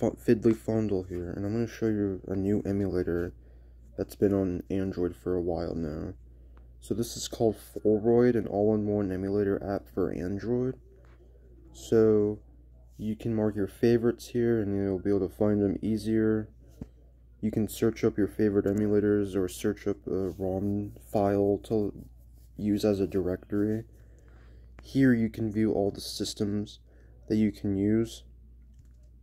Fiddly Fondle here, and I'm going to show you a new emulator that's been on Android for a while now. So this is called FullRoid, an all-in-one emulator app for Android. So you can mark your favorites here, and you'll be able to find them easier. You can search up your favorite emulators, or search up a ROM file to use as a directory. Here you can view all the systems that you can use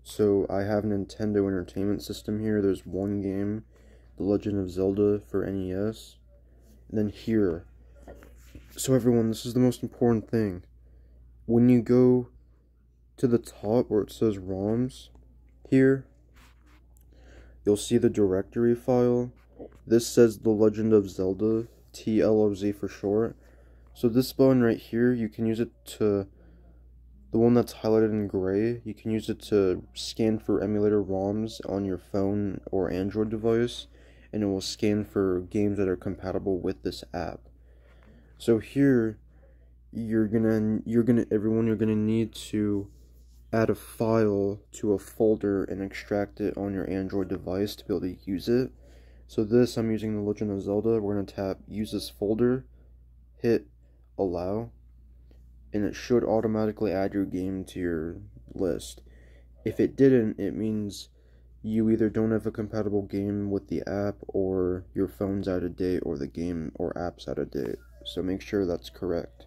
so I have Nintendo Entertainment System here. There's one game, The Legend of Zelda for NES. And then here. So everyone, this is the most important thing. When you go to the top where it says ROMs, here, you'll see the directory file. This says The Legend of Zelda, TLOZ for short. So this button right here, you can use it to the one that's highlighted in gray, you can use it to scan for emulator ROMs on your phone or Android device, and it will scan for games that are compatible with this app. So here, you're gonna, you're gonna, everyone, you're gonna need to add a file to a folder and extract it on your Android device to be able to use it. So this, I'm using The Legend of Zelda. We're gonna tap Use this folder, hit Allow and it should automatically add your game to your list. If it didn't, it means you either don't have a compatible game with the app or your phone's out of date or the game or app's out of date. So make sure that's correct.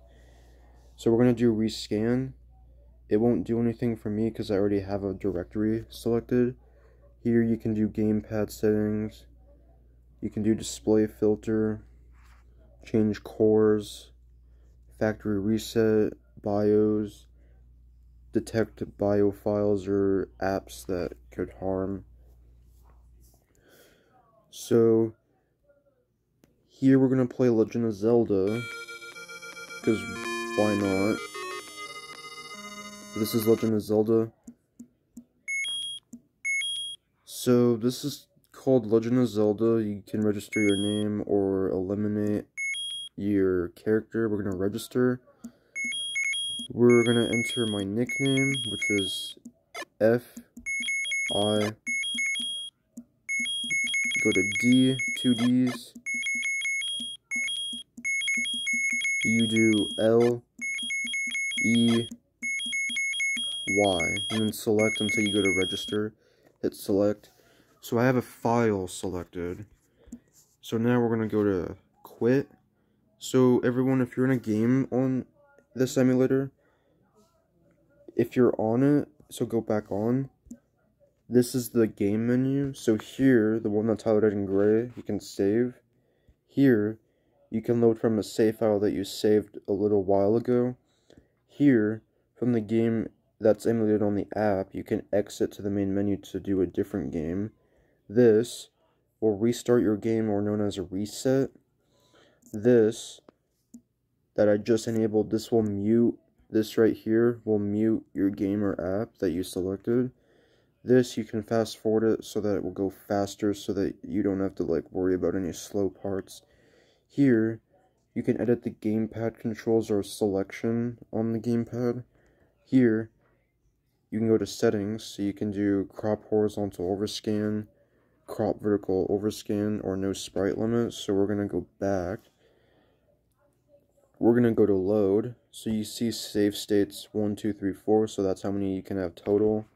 So we're going to do rescan. It won't do anything for me because I already have a directory selected. Here you can do gamepad settings. You can do display filter, change cores, factory reset, BIOS, detect BIOS files or apps that could harm. So, here we're going to play Legend of Zelda, because why not? This is Legend of Zelda. So, this is called Legend of Zelda. You can register your name or eliminate your character. We're going to register. We're going to enter my nickname, which is F I. Go to D, two Ds. You do L, E, Y, and then select until you go to register. Hit select. So I have a file selected. So now we're going to go to quit so everyone, if you're in a game on this emulator, if you're on it, so go back on, this is the game menu. So here, the one that's highlighted in gray, you can save. Here, you can load from a save file that you saved a little while ago. Here, from the game that's emulated on the app, you can exit to the main menu to do a different game. This will restart your game or known as a reset this that I just enabled, this will mute, this right here will mute your gamer app that you selected. This, you can fast forward it so that it will go faster so that you don't have to like worry about any slow parts. Here, you can edit the gamepad controls or selection on the gamepad. Here, you can go to settings, so you can do crop horizontal overscan, crop vertical overscan, or no sprite limit. So we're going to go back we're going to go to load. So you see save states 1, 2, 3, 4. So that's how many you can have total.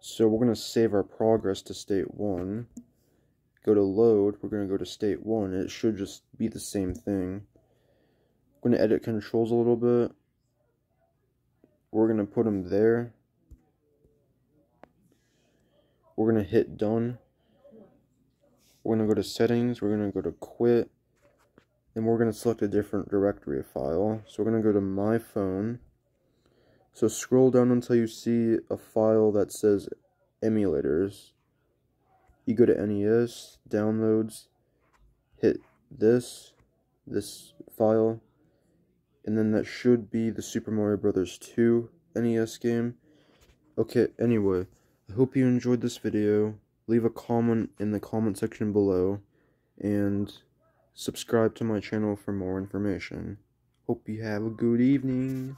So we're going to save our progress to state 1. Go to load. We're going to go to state 1. It should just be the same thing. I'm going to edit controls a little bit. We're going to put them there. We're going to hit done. We're going to go to settings. We're going to go to quit and we're going to select a different directory of file. So we're going to go to my phone. So scroll down until you see a file that says emulators. You go to NES, downloads, hit this, this file, and then that should be the Super Mario Brothers 2 NES game. Okay, anyway, I hope you enjoyed this video. Leave a comment in the comment section below, and Subscribe to my channel for more information. Hope you have a good evening.